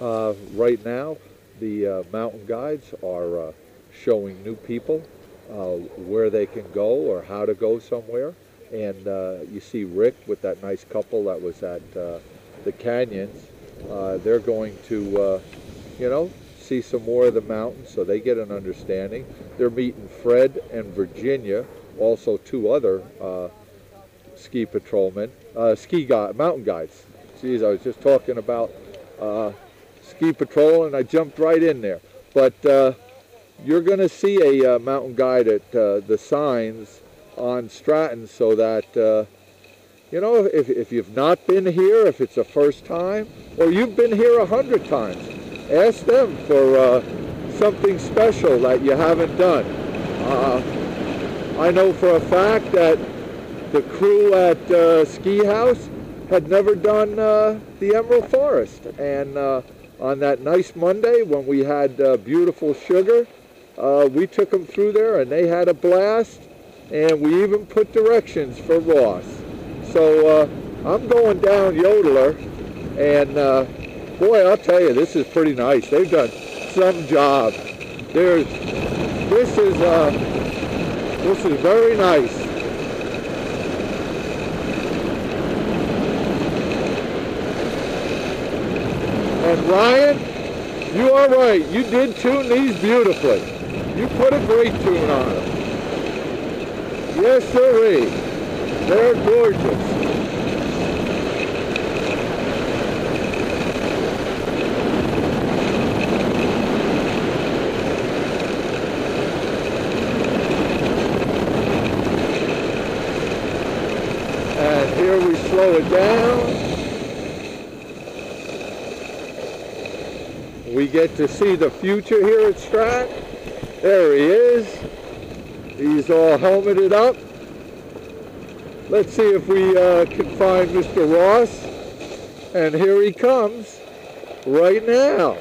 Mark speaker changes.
Speaker 1: Uh, right now, the uh, mountain guides are uh, showing new people uh, where they can go or how to go somewhere. And uh, you see Rick with that nice couple that was at uh, the canyons. they're going to, you know, see some more of the mountains so they get an understanding. They're meeting Fred and Virginia, also two other ski patrolmen, ski guide, mountain guides. Geez, I was just talking about ski patrol and I jumped right in there. But uh, you're going to see a uh, mountain guide at uh, the signs on Stratton so that, uh, you know, if, if you've not been here, if it's a first time, or you've been here a hundred times, ask them for uh, something special that you haven't done. Uh, I know for a fact that the crew at Ski Haus had never done the Emerald Forest, and on that nice Monday when we had uh, beautiful sugar. Uh, we took them through there and they had a blast and we even put directions for Ross. So uh, I'm going down Yodeler and uh, boy, I'll tell you, this is pretty nice. They've done some job. There's, this is, uh, this is very nice. And Ryan, you are right. You did tune these beautifully. You put a great tune on them. Yes, sirree. Eh? They're gorgeous. And here we slow it down. We get to see the future here at Strat. There he is. He's all helmeted up. Let's see if we uh, can find Mr. Ross. And here he comes right now.